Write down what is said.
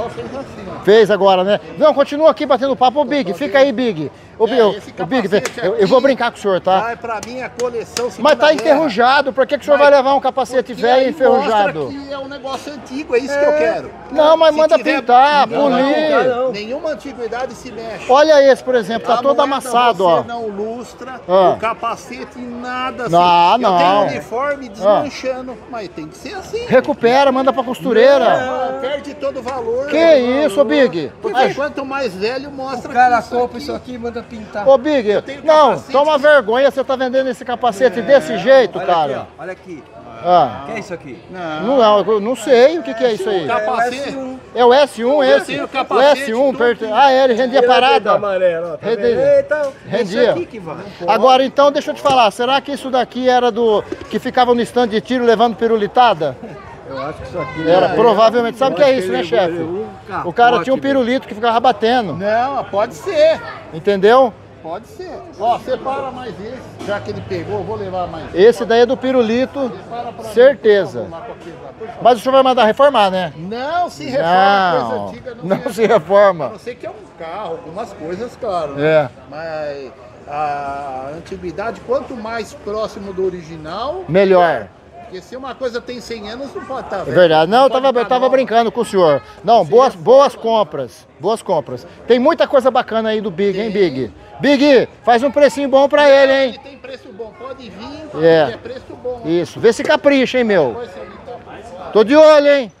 Só fez assim, ó. Fez agora, né? Não, continua aqui batendo papo. Big, fica aí, Big. Ô, Big, É, ô, Big, eu, eu vou brincar com o senhor, tá? Vai pra mim a coleção Mas tá enferrujado, por que, que o senhor Mas- vai levar um capacete velho enferrujado? mostra que é um negócio antigo, é isso que eu quero. Não, mas Se manda tiver- pintar, Não, não, polir. não. Nenhuma antiguidade se mexe. Olha esse, por exemplo, tá A todo amassado, você ó. não lustra, Ah. o capacete nada assim. Não, Eu não. tenho uniforme desmanchando, mas tem que ser assim. Recupera, manda pra costureira. Não, perde todo o valor. Que isso, valor. Big? Porque quanto mais velho, mostra O cara compra isso aqui e manda pintar. Ô, Big, tenho não, capacete toma vergonha, você tá vendendo esse capacete desse jeito, olha cara. aqui, ó. Olha aqui. Ah, O que é isso aqui? não, não, eu não sei o que, que é isso aí. capacete. É o S1 esse? tenho O capacete, S1, tudo. perte... ah, é, ele rendia parada. amarelo, ó. Tá Rende- vendo? Eita, rendia. Isso aqui que vai. Agora, então, deixa eu te falar, será que isso daqui era do que ficava no stand de tiro levando pirulitada? Eu acho que isso aqui Era, provavelmente. Sabe o que é isso, né, chefe? um O cara tinha um pirulito que ficava batendo, Não, pode ser. entendeu? Pode ser. Ó, separa mais esse. Já que ele pegou, eu vou levar mais. Esse daí é do pirulito, certeza. Mas o senhor vai mandar reformar, né? Não, se reforma, coisa Não, antiga não, não se reforma. A não ser que é um carro, algumas coisas, claro. né? É, Mas a antiguidade, quanto mais próximo do original, melhor. Porque se uma coisa tem 100 anos, não pode estar É verdade. Não, eu tava, eu tava brincando com o senhor. Não, boas, boas compras. Boas compras. Tem muita coisa bacana aí do Big, hein, Big? Big, faz um precinho bom pra ele, Ele hein? tem preço bom, pode vir, É. é preço bom. Isso, vê se capricha, hein, meu? Tô de olho, hein?